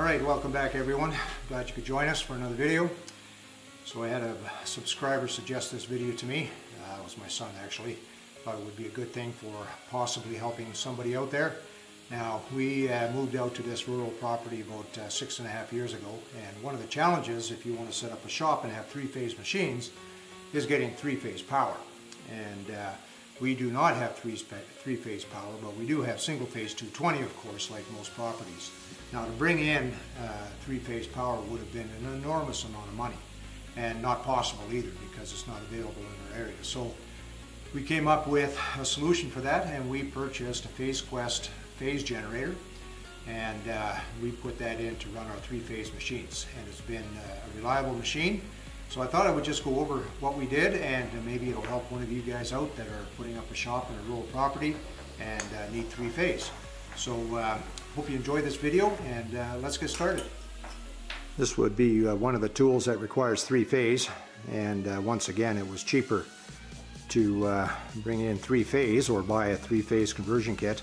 Alright, welcome back everyone. Glad you could join us for another video. So I had a subscriber suggest this video to me. Uh, it was my son actually. Thought it would be a good thing for possibly helping somebody out there. Now, we uh, moved out to this rural property about uh, six and a half years ago, and one of the challenges if you want to set up a shop and have three-phase machines is getting three-phase power. And uh, we do not have three-phase power, but we do have single-phase 220, of course, like most properties. Now, to bring in uh, three-phase power would have been an enormous amount of money, and not possible either because it's not available in our area. So we came up with a solution for that, and we purchased a PhaseQuest phase generator and uh, we put that in to run our three-phase machines and it's been uh, a reliable machine so I thought I would just go over what we did and uh, maybe it'll help one of you guys out that are putting up a shop in a rural property and uh, need three-phase so uh, hope you enjoy this video and uh, let's get started. This would be one of the tools that requires three-phase and once again it was cheaper to bring in three-phase or buy a three-phase conversion kit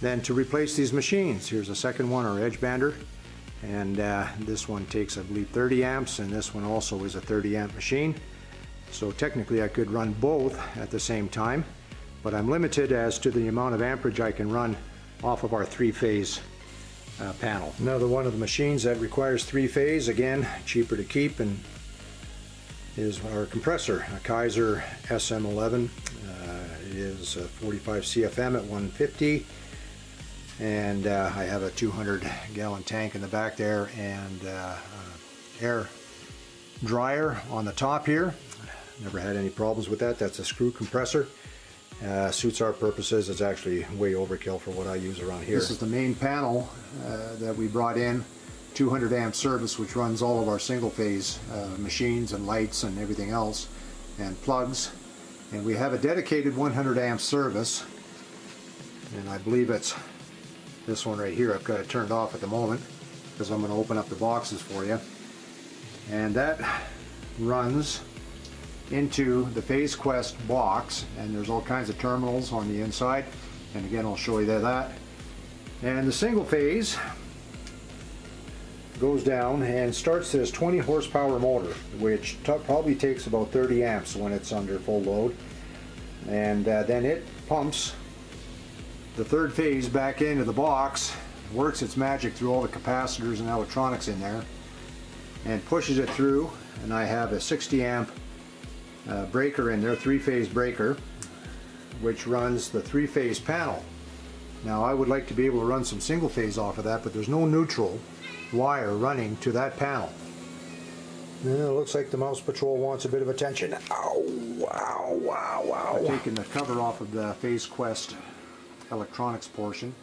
than to replace these machines, here's a second one, our edge bander. And uh, this one takes, I believe, 30 amps, and this one also is a 30 amp machine. So technically I could run both at the same time, but I'm limited as to the amount of amperage I can run off of our three-phase uh, panel. Another one of the machines that requires three-phase, again, cheaper to keep, and is our compressor, a Kaeser SM11. Uh, it is 45 CFM at 150 and uh, I have a 200 gallon tank in the back there and uh, uh, air dryer on the top here. Never had any problems with that. That's a screw compressor. Uh, suits our purposes. It's actually way overkill for what I use around here. This is the main panel uh, that we brought in. 200 amp service which runs all of our single phase uh, machines and lights and everything else and plugs. And we have a dedicated 100 amp service. And I believe it's this one right here I've got it turned off at the moment because I'm going to open up the boxes for you. And that runs into the PhaseQuest box and there's all kinds of terminals on the inside and again I'll show you that. And the single phase goes down and starts this 20 horsepower motor which probably takes about 30 amps when it's under full load and uh, then it pumps the third phase back into the box, works its magic through all the capacitors and electronics in there, and pushes it through, and I have a 60 amp uh, breaker in there, three-phase breaker, which runs the three-phase panel. Now I would like to be able to run some single phase off of that, but there's no neutral wire running to that panel. And it looks like the mouse patrol wants a bit of attention. Ow, wow, wow, wow. I've taken the cover off of the PhaseQuest electronics portion.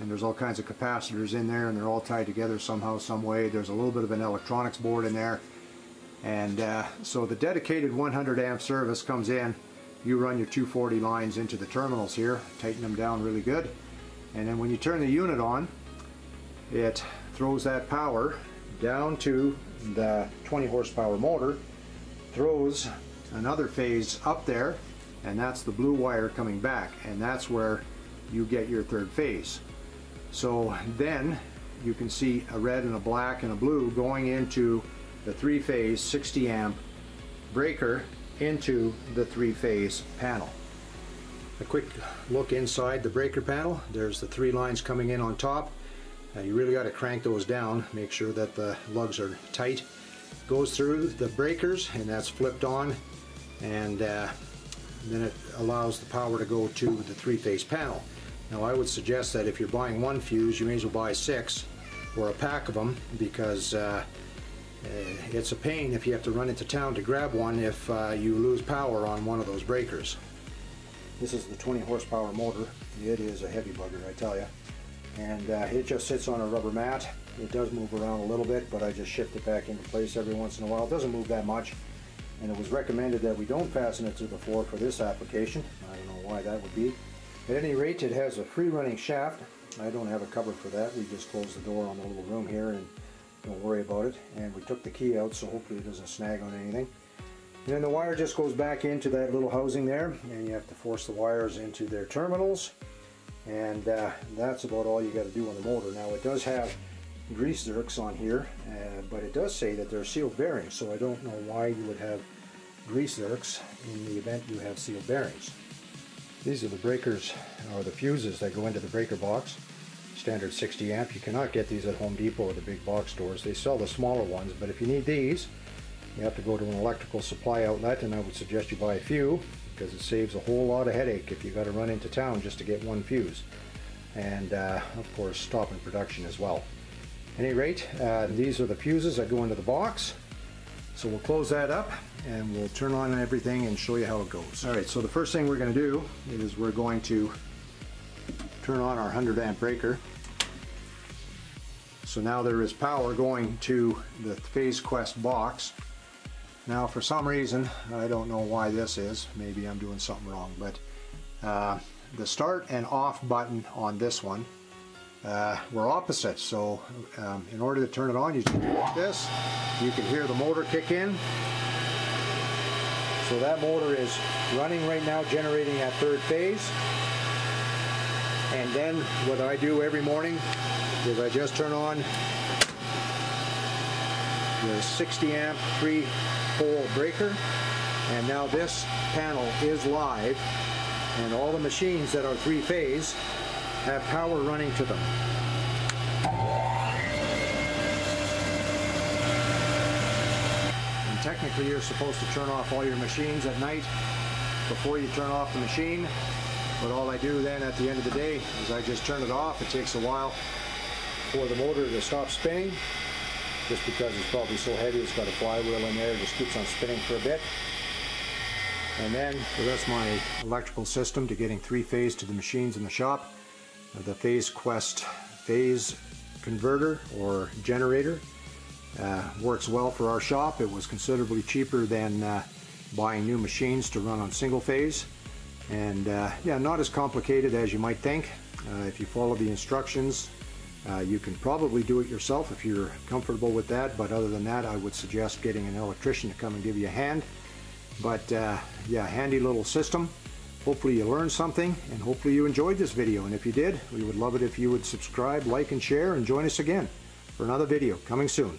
And there's all kinds of capacitors in there and they're all tied together somehow some way. There's a little bit of an electronics board in there. And uh, so the dedicated 100 amp service comes in. You run your 240 lines into the terminals here tighten them down really good. And then when you turn the unit on it throws that power down to the 20 horsepower motor throws another phase up there and that's the blue wire coming back. And that's where you get your third phase. So then you can see a red and a black and a blue going into the three-phase 60 amp breaker into the three-phase panel. A quick look inside the breaker panel. There's the three lines coming in on top. Uh, you really got to crank those down, make sure that the lugs are tight. Goes through the breakers and that's flipped on and uh, then it allows the power to go to the three-phase panel. Now I would suggest that if you're buying one fuse, you may as well buy six or a pack of them because uh, uh, it's a pain if you have to run into town to grab one if uh, you lose power on one of those breakers. This is the 20 horsepower motor. It is a heavy bugger, I tell you. And uh, it just sits on a rubber mat. It does move around a little bit, but I just shift it back into place every once in a while. It doesn't move that much. And it was recommended that we don't fasten it to the floor for this application. I don't know why that would be. At any rate, it has a free running shaft. I don't have a cover for that. We just closed the door on the little room here and don't worry about it. And we took the key out so hopefully it doesn't snag on anything. And then the wire just goes back into that little housing there and you have to force the wires into their terminals and uh, that's about all you got to do on the motor. Now it does have grease zerks on here, uh, but it does say that they're sealed bearings, so I don't know why you would have grease zerks in the event you have sealed bearings. These are the breakers, or the fuses that go into the breaker box. Standard 60 amp. You cannot get these at Home Depot or the big box stores. They sell the smaller ones, but if you need these, you have to go to an electrical supply outlet, and I would suggest you buy a few because it saves a whole lot of headache if you got to run into town just to get one fuse. And uh, of course, stopping production as well. any rate, uh, these are the fuses that go into the box. So we'll close that up and we'll turn on everything and show you how it goes. All right, so the first thing we're going to do is we're going to turn on our 100 amp breaker. So now there is power going to the Phase Quest box. Now for some reason, I don't know why this is, maybe I'm doing something wrong, but uh, the start and off button on this one uh, were opposite. So um, in order to turn it on, you just do this. You can hear the motor kick in. So that motor is running right now, generating that third phase. And then what I do every morning is I just turn on the 60 amp 3 pole breaker and now this panel is live and all the machines that are three phase have power running to them. Technically you're supposed to turn off all your machines at night before you turn off the machine but all I do then at the end of the day is I just turn it off. It takes a while for the motor to stop spinning just because it's probably so heavy it's got a flywheel in there, it just keeps on spinning for a bit. And then, so that's my electrical system to getting three phase to the machines in the shop. Uh, the Phase Quest phase converter or generator uh, works well for our shop. It was considerably cheaper than uh, buying new machines to run on single phase. And uh, yeah, not as complicated as you might think. Uh, if you follow the instructions, uh, you can probably do it yourself if you're comfortable with that, but other than that, I would suggest getting an electrician to come and give you a hand. But yeah, handy little system. Hopefully you learned something, and hopefully you enjoyed this video. And if you did, we would love it if you would subscribe, like, and share, and join us again for another video coming soon.